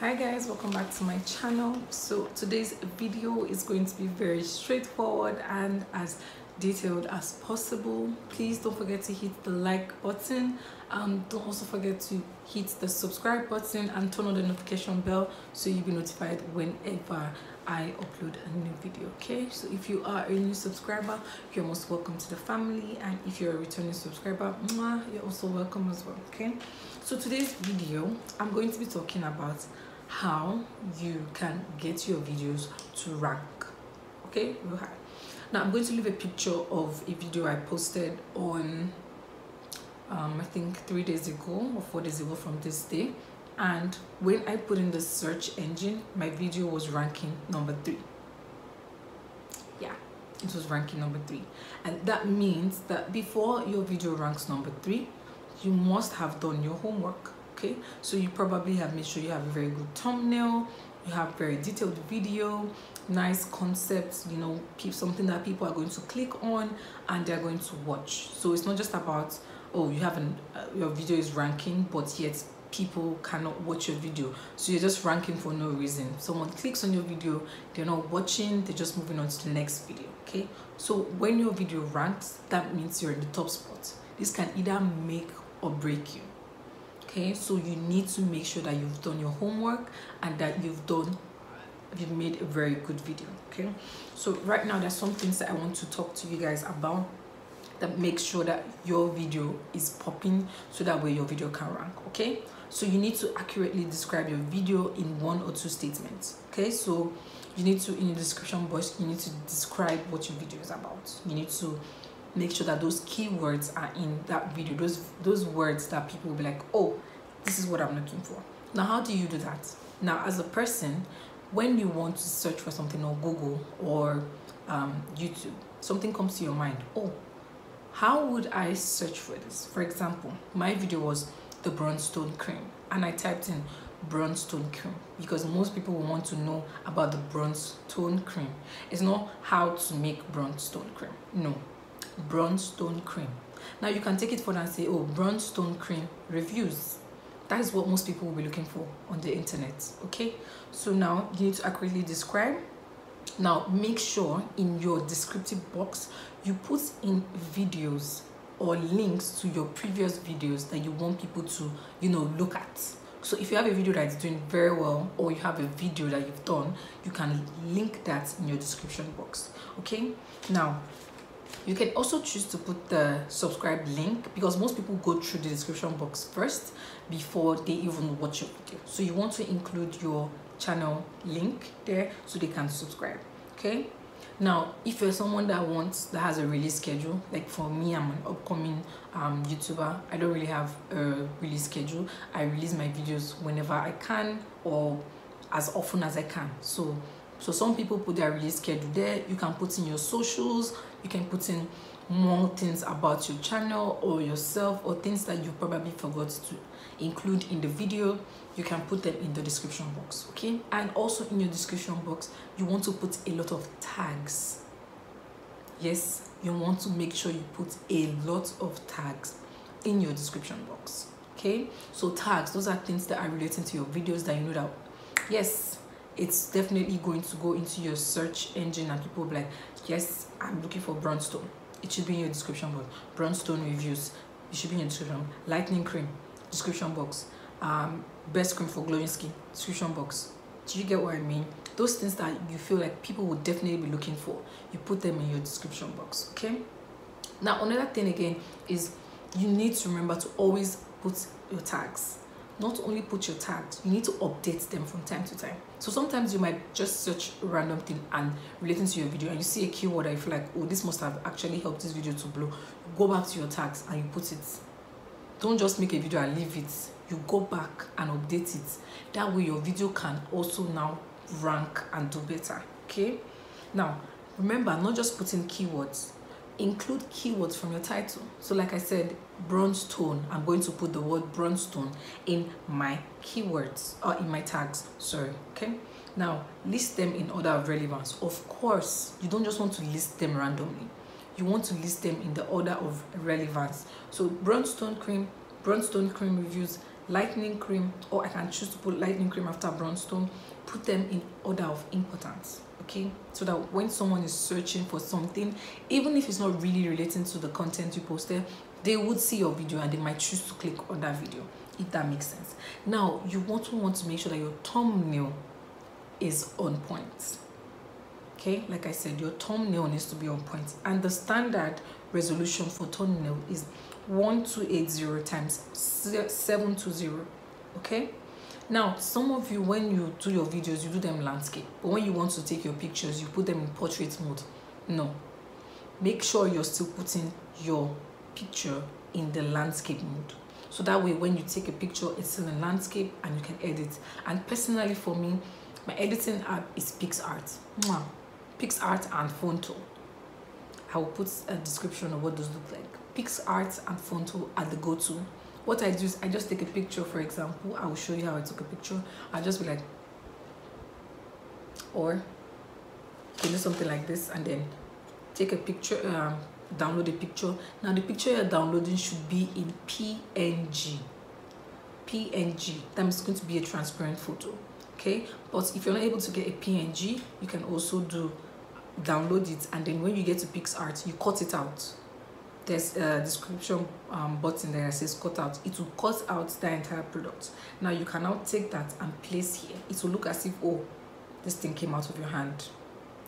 hi guys welcome back to my channel. So today's video is going to be very straightforward and as detailed as possible. Please don't forget to hit the like button um don't also forget to hit the subscribe button and turn on the notification bell so you'll be notified whenever i upload a new video okay? So if you are a new subscriber you're most welcome to the family. And if you're a returning subscriber mwah, you're also welcome as well okay? So today's video i'm going to be talking about how you can get your videos to rank okay? Now i'm going to leave a picture of a video i posted on um, i think three days ago or four days ago from this day. And when i put in the search engine my video was ranking number three. Yeah. It was ranking number three. And that means that before your video ranks number three you must have done your homework okay? So you probably have made sure you have a very good thumbnail you have very detailed video nice concepts you know keep something that people are going to click on and they're going to watch. So it's not just about oh you haven't uh, your video is ranking but yet people cannot watch your video. So you're just ranking for no reason. Someone clicks on your video they're not watching they're just moving on to the next video okay? So when your video ranks that means you're in the top spot. This can either make or break you okay? So you need to make sure that you've done your homework and that you've done you've made a very good video okay? So right now there's some things that i want to talk to you guys about that make sure that your video is popping so that way your video can rank okay? So you need to accurately describe your video in one or two statements okay? So you need to in your description box you need to describe what your video is about. You need to make sure that those keywords are in that video those those words that people will be like oh this is what i'm looking for. Now how do you do that? Now as a person when you want to search for something on google or um, youtube something comes to your mind oh how would i search for this? For example my video was the Bronze Tone cream and i typed in Bronze Tone cream because most people want to know about the Bronze Tone cream. It's not how to make Bronze Tone cream. No Bronze Tone cream. Now you can take it further and say oh Bronze Tone cream reviews. That is what most people will be looking for on the internet okay? So now you need to accurately describe. Now make sure in your descriptive box you put in videos or links to your previous videos that you want people to you know look at. So if you have a video that is doing very well or you have a video that you've done you can link that in your description box okay? Now you can also choose to put the subscribe link because most people go through the description box first before they even watch your video. So you want to include your channel link there so they can subscribe okay now if you're someone that wants that has a release schedule like for me i'm an upcoming um youtuber. I don't really have a release schedule. I release my videos whenever i can or as often as i can. So so some people put their release schedule there. You can put in your socials. You can put in more things about your channel or yourself or things that you probably forgot to include in the video you can put them in the description box okay? And also in your description box you want to put a lot of tags. Yes you want to make sure you put a lot of tags in your description box okay? So tags those are things that are relating to your videos that you know that yes it's definitely going to go into your search engine and people like yes i'm looking for Bronze Tone it should be in your description box. Bronze Tone reviews it should be in your description lightning cream description box. Um best cream for glowing skin description box. Do you get what i mean? Those things that you feel like people would definitely be looking for you put them in your description box okay? Now another thing again is you need to remember to always put your tags not only put your tags you need to update them from time to time. So sometimes you might just search a random thing and relating to your video and you see a keyword you feel like oh this must have actually helped this video to blow. Go back to your tags and you put it. Don't just make a video and leave it. You go back and update it. That way your video can also now rank and do better. Okay? Now remember not just putting keywords include keywords from your title. So like i said Bronze Tone i'm going to put the word Bronze Tone in my keywords or in my tags sorry okay? Now list them in order of relevance. Of course you don't just want to list them randomly. You want to list them in the order of relevance. So Bronze Tone cream Bronze Tone cream reviews lightning cream or i can choose to put lightning cream after Bronze Tone put them in order of importance okay so that when someone is searching for something even if it's not really relating to the content you posted they would see your video and they might choose to click on that video if that makes sense. Now you want to want to make sure that your thumbnail is on point okay? Like i said your thumbnail needs to be on point and the standard resolution for thumbnail is 1280 times 720 okay now some of you when you do your videos you do them landscape. But when you want to take your pictures you put them in portrait mode. No. Make sure you're still putting your picture in the landscape mode. So that way when you take a picture it's in a landscape and you can edit. And personally for me my editing app is PicsArt Mwah. PicsArt and Phonto I will put a description of what those look like. PicsArt and Phonto are the go-to what I do is I just take a picture for example I will show you how I took a picture. I'll just be like or can do something like this and then take a picture um, download a picture. Now the picture you're downloading should be in png png that is going to be a transparent photo okay? But if you're not able to get a png you can also do download it and then when you get to PicsArt you cut it out there's a description um, button there that says cut out. It will cut out the entire product. Now you can now take that and place here. It will look as if oh this thing came out of your hand.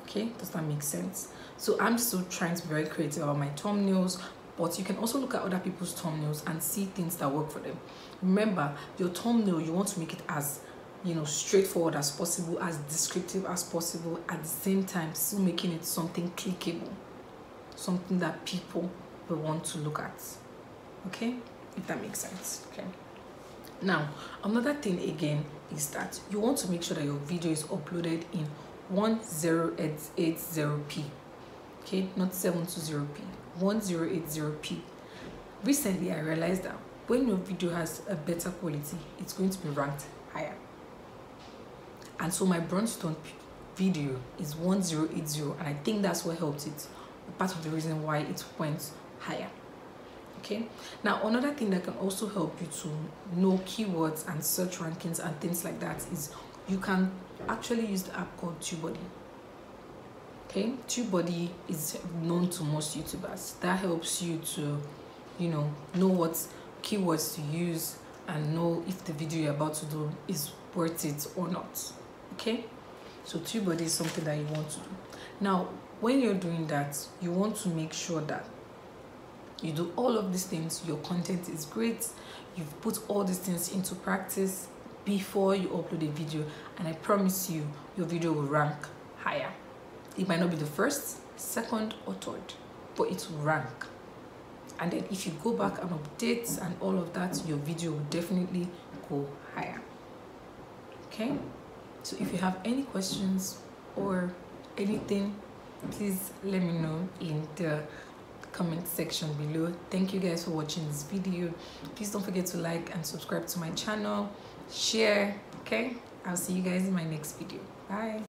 Okay? Does that make sense? So i'm still trying to be very creative about my thumbnails but you can also look at other people's thumbnails and see things that work for them. Remember your thumbnail you want to make it as you know straightforward as possible as descriptive as possible at the same time still making it something clickable something that people will want to look at. Okay? If that makes sense. Okay. Now another thing again is that you want to make sure that your video is uploaded in 1080p okay? Not 720p 1080p recently i realized that when your video has a better quality it's going to be ranked higher. And so my Bronze Tone video is 1080 and i think that's what helped it. Part of the reason why it went higher. Okay? Now another thing that can also help you to know keywords and search rankings and things like that is you can actually use the app called TubeBuddy. Okay? TubeBuddy is known to most youtubers. That helps you to you know know what keywords to use and know if the video you're about to do is worth it or not. Okay? So TubeBuddy is something that you want to do. Now when you're doing that you want to make sure that you do all of these things your content is great you've put all these things into practice before you upload a video and i promise you your video will rank higher. It might not be the first second or third but it will rank. And then if you go back and update and all of that your video will definitely go higher. Okay? So if you have any questions or anything please let me know in the comment section below. Thank you guys for watching this video. Please don't forget to like and subscribe to my channel. Share okay? I'll see you guys in my next video. Bye